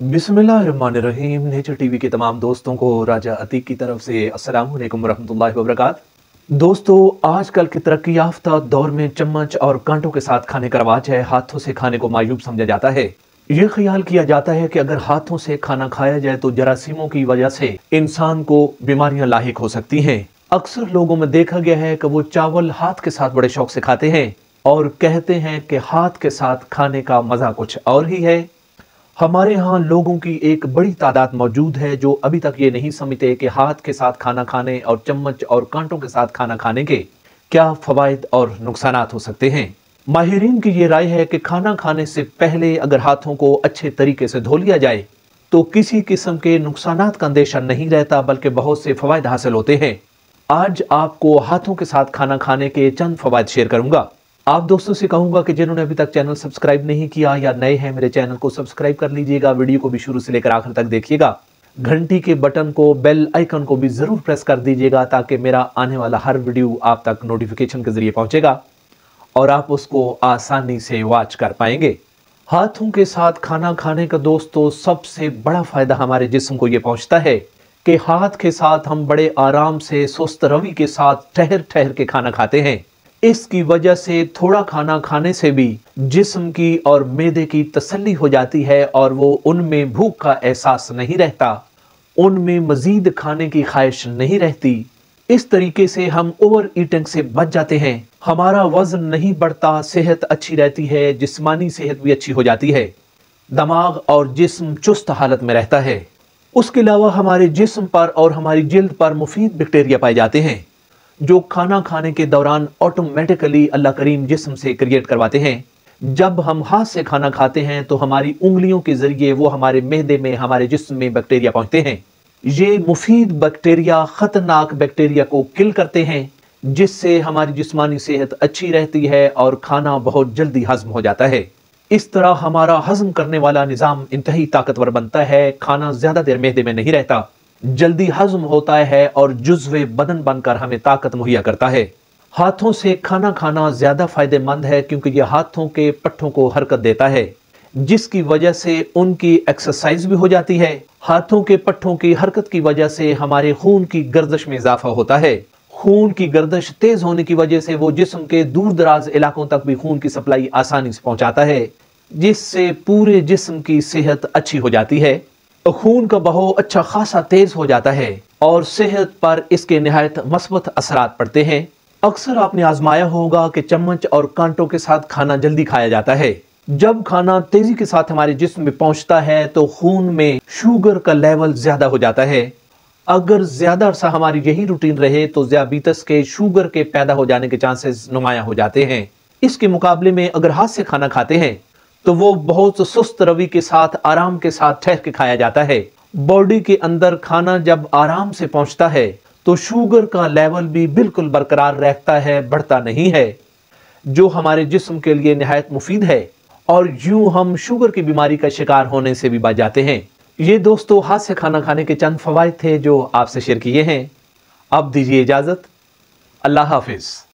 बिस्मिल्लाहिर्रहमानिर्रहीम। Nature TV के तमाम दोस्तों को राजा अतीक की तरफ़ से अस्सलाम वालेकुम रहमतुल्लाहि व दोस्तों, आजकल के तरक्की याफ्ता दौर में चम्मच और कांटों के साथ खाने का रवाज है। हाथों से खाने को मायूब समझा जाता है। ये ख्याल किया जाता है कि अगर हाथों से खाना खाया जाए तो जरासीमों की वजह से इंसान को बीमारियाँ लाहिक हो सकती हैं। अक्सर लोगों में देखा गया है कि वो चावल हाथ के साथ बड़े शौक से खाते हैं और कहते हैं कि हाथ के साथ खाने का मज़ा कुछ और ही है। हमारे यहाँ लोगों की एक बड़ी तादाद मौजूद है जो अभी तक ये नहीं समझते कि हाथ के साथ खाना खाने और चम्मच और कांटों के साथ खाना खाने के क्या फवायद और नुकसान हो सकते हैं। माहरीन की ये राय है कि खाना खाने से पहले अगर हाथों को अच्छे तरीके से धो लिया जाए तो किसी किस्म के नुकसान का अंदेशा नहीं रहता, बल्कि बहुत से फवायद हासिल होते हैं। आज आपको हाथों के साथ खाना खाने के चंद फवायद शेयर करूँगा। आप दोस्तों से कहूँगा कि जिन्होंने अभी तक चैनल सब्सक्राइब नहीं किया या नए हैं, मेरे चैनल को सब्सक्राइब कर लीजिएगा। वीडियो को भी शुरू से लेकर आखिर तक देखिएगा। घंटी के बटन को, बेल आइकन को भी ज़रूर प्रेस कर दीजिएगा ताकि मेरा आने वाला हर वीडियो आप तक नोटिफिकेशन के ज़रिए पहुंचेगा और आप उसको आसानी से वॉच कर पाएँगे। हाथों के साथ खाना खाने का दोस्तों, सबसे बड़ा फ़ायदा हमारे जिस्म को यह पहुँचता है कि हाथ के साथ हम बड़े आराम से, सुस्त रवि के साथ ठहर ठहर के खाना खाते हैं। इसकी वजह से थोड़ा खाना खाने से भी जिस्म की और मैदे की तसल्ली हो जाती है और वो उनमें भूख का एहसास नहीं रहता, उनमें मजीद खाने की ख्वाहिश नहीं रहती। इस तरीके से हम ओवर ईटिंग से बच जाते हैं। हमारा वज़न नहीं बढ़ता, सेहत अच्छी रहती है, जिस्मानी सेहत भी अच्छी हो जाती है। दिमाग और जिस्म चुस्त हालत में रहता है। उसके अलावा हमारे जिस्म पर और हमारी जिल्द पर मुफीद बैक्टीरिया पाए जाते हैं। जो खाना खाने के दौरान ऑटोमेटिकली अल्लाह करीम जिसम से क्रिएट करवाते हैं। जब हम हाथ से खाना खाते हैं तो हमारी उंगलियों के ज़रिए वो हमारे मेहदे में, हमारे जिस्म में बैक्टीरिया पहुँचते हैं। ये मुफीद बैक्टीरिया खतरनाक बैक्टीरिया को किल करते हैं, जिससे हमारी जिस्मानी सेहत अच्छी रहती है और खाना बहुत जल्दी हजम हो जाता है। इस तरह हमारा हजम करने वाला निज़ाम इंतही ताकतवर बनता है, खाना ज़्यादा देर मेहदे में नहीं रहता। जल्दी हजम होता है और जुज्वे बदन बनकर हमें ताकत मुहैया करता है। हाथों से खाना खाना ज़्यादा फ़ायदेमंद है क्योंकि यह हाथों के पट्टों को हरकत देता है, जिसकी वजह से उनकी एक्सरसाइज भी हो जाती है। हाथों के पट्टों की हरकत की वजह से हमारे खून की गर्दश में इजाफा होता है। खून की गर्दश तेज होने की वजह से वो जिस्म के दूर दराज इलाकों तक भी खून की सप्लाई आसानी से पहुंचाता है, जिससे पूरे जिस्म की सेहत अच्छी हो जाती है। खून का बहाव अच्छा खासा तेज हो जाता है और सेहत पर इसके नहायत मस्बत असरात पड़ते हैं। अक्सर आपने आजमाया होगा कि चम्मच और कांटों के साथ खाना जल्दी खाया जाता है। जब खाना तेज़ी के साथ हमारे जिस्म में पहुँचता है तो खून में शुगर का लेवल ज़्यादा हो जाता है। अगर ज़्यादा अरसा हमारी यही रूटीन रहे तो ज्याबीतस के शुगर के पैदा हो जाने के चांसेस नुमाया हो जाते हैं। इसके मुकाबले में अगर हाथ से खाना खाते हैं तो वो बहुत सुस्त रवि के साथ, आराम के साथ ठहर के खाया जाता है। बॉडी के अंदर खाना जब आराम से पहुँचता है तो शुगर का लेवल भी बिल्कुल बरकरार रहता है, बढ़ता नहीं है, जो हमारे जिस्म के लिए नहायत मुफीद है। और यूँ हम शुगर की बीमारी का शिकार होने से भी बच जाते हैं। ये दोस्तों, हाथ से खाना खाने के चंद फवायद थे जो आपसे शेयर किए हैं। अब दीजिए इजाज़त। अल्लाह हाफिज़।